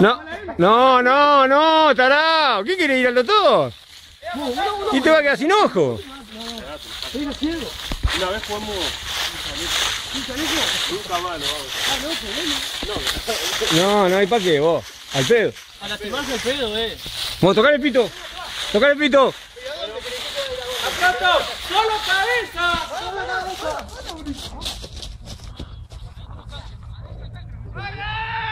No, no, no, no, tarao. ¿Qué quiere ir al doctor? Y te va a quedar sin ojo. Una vez jugamos un caballo, No, no hay pa' qué, vos. Al pedo. A lastimarse el pedo, eh. Vamos, tocar el pito. Tocar el pito. ¡Aplato! ¡Solo cabeza!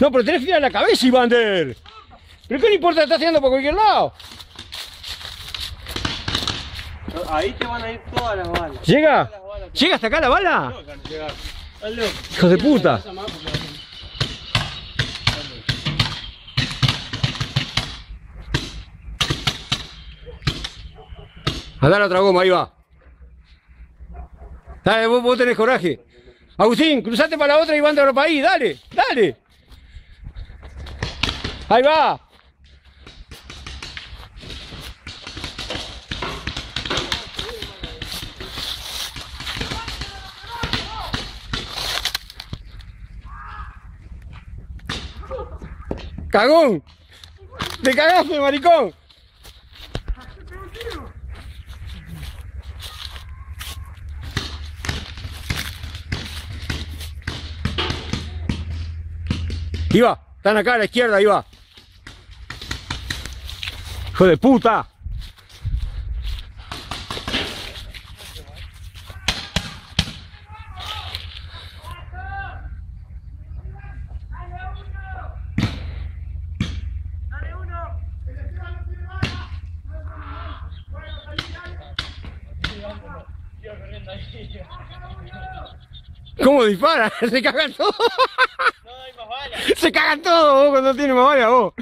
No, pero tenés que ir a la cabeza, Ivander. ¿Pero qué le importa? Está haciendo por cualquier lado. Ahí te van a ir todas las balas. ¿Llega? ¿Llega hasta acá la bala? No. Hijo de puta. A dar otra goma, ahí va. Dale, vos, vos tenés coraje. Agustín, cruzate para la otra y van de para ahí, dale, dale. Ahí va. ¡Cagón! ¡Te cagaste, maricón! Iba, están acá a la izquierda, iba. Hijo de puta. ¿Cómo dispara? Se cagan todos. No hay más balas. Se cagan todos vos cuando tiene más balas vos.